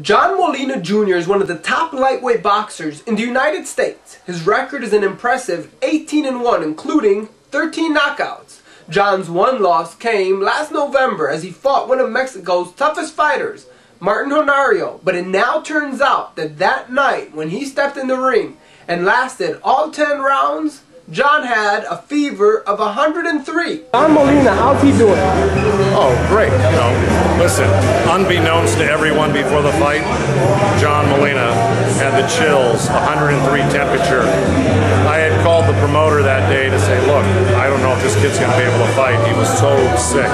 John Molina Jr. is one of the top lightweight boxers in the United States. His record is an impressive 18-1, including 13 knockouts. John's one loss came last November as he fought one of Mexico's toughest fighters, Martin Honorio. But it now turns out that that night when he stepped in the ring and lasted all 10 rounds, John had a fever of 103. John Molina, how's he doing? Oh, great. You know, listen, unbeknownst to everyone before the fight, John Molina had the chills, 103 temperature. I had called the promoter that day to say, look, I don't know if this kid's going to be able to fight. He was so sick.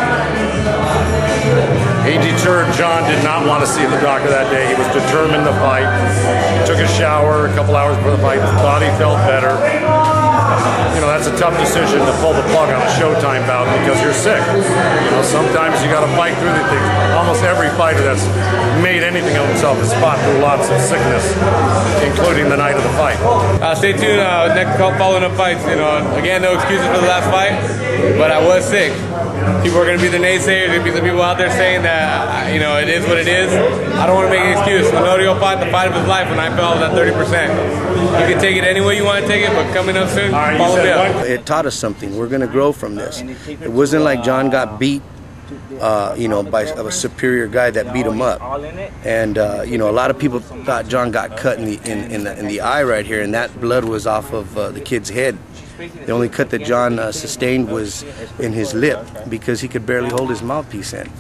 He deterred. John did not want to see the doctor that day. He was determined to fight. He Took a shower a couple hours before the fight. Thought he felt better you know, that's a tough decision to pull the plug on a Showtime bout because you're sick. You know, sometimes you got to fight through the things. Almost every fighter that's made anything of himself has fought through lots of sickness, including the night of the fight. Uh, stay tuned. Uh, next following up fights. You know, again, no excuses for the last fight, but I was sick people are going to be the naysayers. There's going to be the people out there saying that, you know, it is what it is. I don't want to make an excuse. Honorio fought the fight of his life when I fell at 30%. You can take it any way you want to take it, but coming up soon, right, follow me up. It taught us something. We're going to grow from this. It wasn't like John got beat uh, you know, by a superior guy that beat him up. And uh, you know, a lot of people thought John got cut in the in, in the in the eye right here, and that blood was off of uh, the kid's head. The only cut that John uh, sustained was in his lip because he could barely hold his mouthpiece in.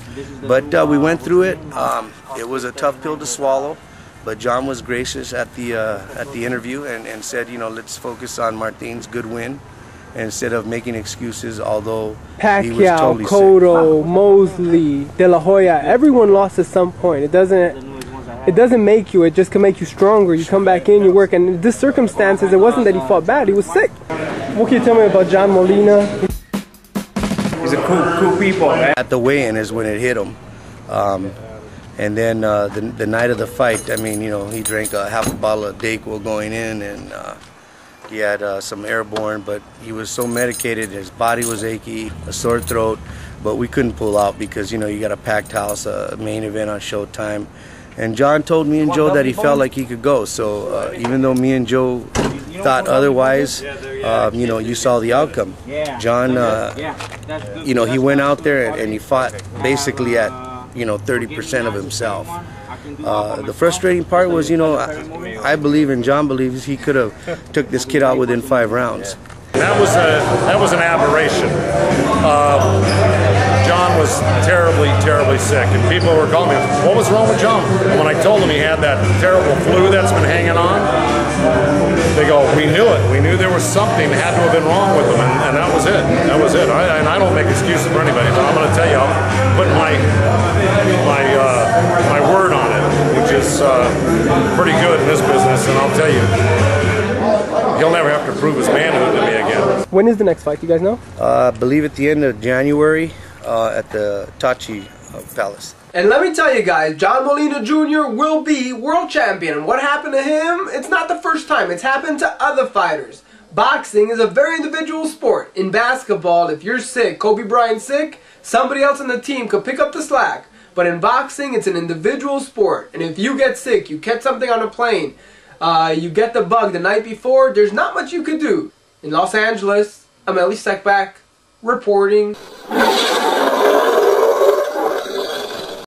But uh, we went through it. Um, it was a tough pill to swallow, but John was gracious at the uh, at the interview and, and said, you know, let's focus on Martin's good win instead of making excuses. Although Pacquiao, totally Cotto, sick. Mosley, De La Hoya, everyone lost at some point. It doesn't it doesn't make you, it just can make you stronger. You come back in, you work, and in this circumstances, it wasn't that he fought bad, he was sick. What can you tell me about John Molina? He's a cool, cool people. Man. At the weigh-in is when it hit him. Um, and then uh, the, the night of the fight, I mean, you know, he drank a half a bottle of Dayquil going in, and uh, he had uh, some airborne, but he was so medicated, his body was achy, a sore throat, but we couldn't pull out because, you know, you got a packed house, a main event on Showtime. And John told me and Joe that he felt like he could go. So uh, even though me and Joe thought otherwise, um, you know, you saw the outcome. John, uh, you know, he went out there and, and, he fought basically at, you know, 30% of himself. Uh, the frustrating part was, you know, I, I, believe and John believes he could have took this kid out within five rounds. That was a that was an aberration. Uh, John was terribly, terribly sick, and people were calling me, "What was wrong with John?" And when I told them he had that terrible flu that's been hanging on, they go, "We knew it. We knew there was something that had to have been wrong with him, and, and that was it. That was it." I, and I don't make excuses for anybody, but I'm going to tell you, I'll put my my uh, my word on it, which is uh, pretty good in this business, and I'll tell you he'll never have to prove his manhood to me again. When is the next fight? Do you guys know? Uh, I believe at the end of January uh, at the Tachi uh, Palace. And let me tell you guys, John Molina Jr. will be world champion. What happened to him? It's not the first time. It's happened to other fighters. Boxing is a very individual sport. In basketball, if you're sick, Kobe Bryant's sick, somebody else on the team could pick up the slack. But in boxing, it's an individual sport. And if you get sick, you catch something on a plane, uh, you get the bug the night before, there's not much you could do. In Los Angeles, I'm Seckbach, reporting.